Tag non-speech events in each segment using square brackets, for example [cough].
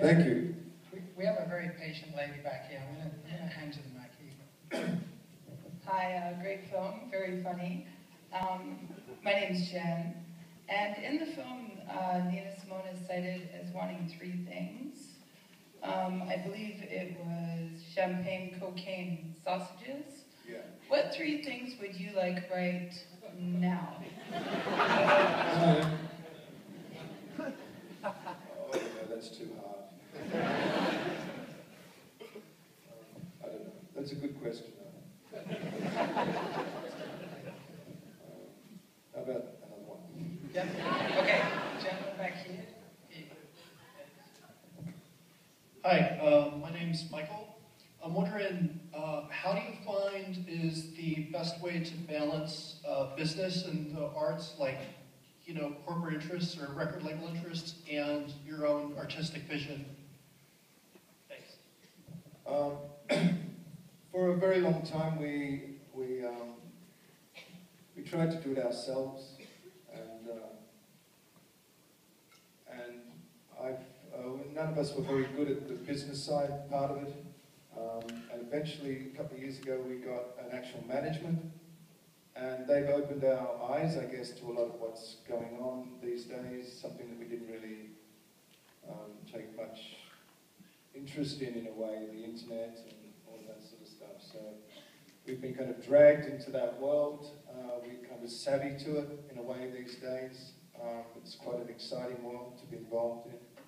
Thank you. We, we have a very patient lady back here. I'm gonna, hand you the mic. Hi, uh, great film, very funny. Um, my is Jen, and in the film, uh, Nina Simone is cited as wanting three things. Um, I believe it was champagne, cocaine, sausages. Yeah. What three things would you like right now? Oh, no, that's too hard. I don't know. That's a good question. though. Um, How about another one? Yep. Okay, gentleman back here. Hi, uh, my name's Michael. I'm wondering, uh, how do you find is the best way to balance uh, business and the arts, like, you know, corporate interests or record label interests, and your own artistic vision? Thanks. Um, [clears throat] for a very long time, we we um, we tried to do it ourselves, and uh, and I've uh, none of us were very good at the business side part of it. Um, and eventually, a couple of years ago, we got an actual management, and they've opened our eyes, I guess, to a lot of what's going on these days. Something that we didn't really um, take much interest in, in a way, the internet and all that sort of stuff. So we've been kind of dragged into that world. Uh, we're kind of savvy to it in a way these days. Um, it's quite an exciting world to be involved in.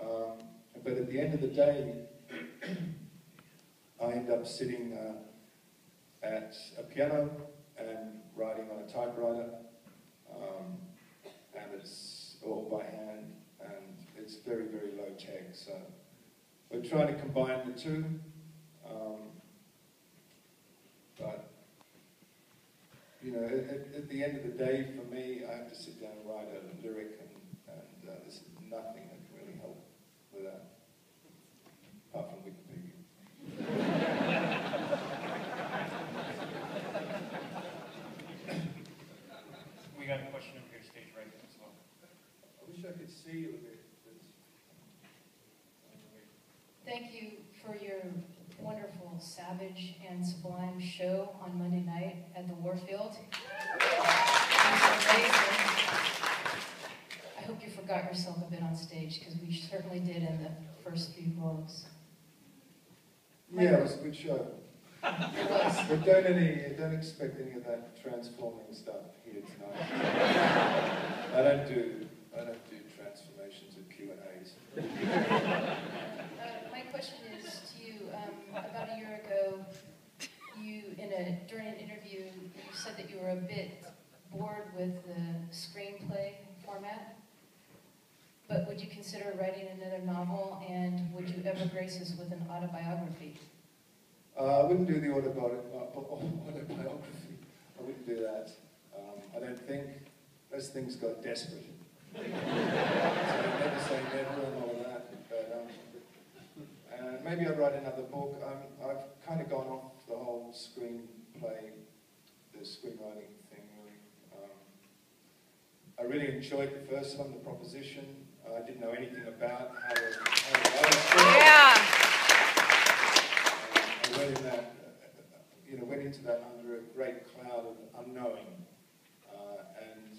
Um, but at the end of the day, I end up sitting uh, at a piano and writing on a typewriter, um, and it's all by hand, and it's very, very low tech. So we're trying to combine the two, um, but you know, at, at- the end of the day, for me, I have to sit down and write a lyric, and uh, there's nothing that can really help with that, apart from Wikipedia. We got a question over here, stage right as well. I wish I could see you a bit. Thank you for your wonderful, savage, and sublime show on Monday night at the Warfield. It was amazing. I hope you forgot yourself a bit on stage, because we certainly did in the first few rows. Yeah, it was a good show. [laughs] But don't any, don't expect any of that transforming stuff here tonight. I don't do, I don't do transformations of Q and A's. Uh, my question is to you. Um, about a year ago, you, in a during an interview, you said that you were a bit bored with the screenplay format. But would you consider writing another novel, and would you ever grace us with an autobiography? Uh, I wouldn't do the uh, [laughs] autobiography. I wouldn't do that. Um, I don't think. Those things got desperate. [laughs] so never say never and all of that. But um, and maybe I'd write another book. Um, I've kind of gone off the whole screenplay, the screenwriting thing really. Um, I really enjoyed the first one, the proposition. I didn't know anything about how to, how to write a. Yeah. I went in that, uh, you know, went into that under a great cloud of unknowing, uh, and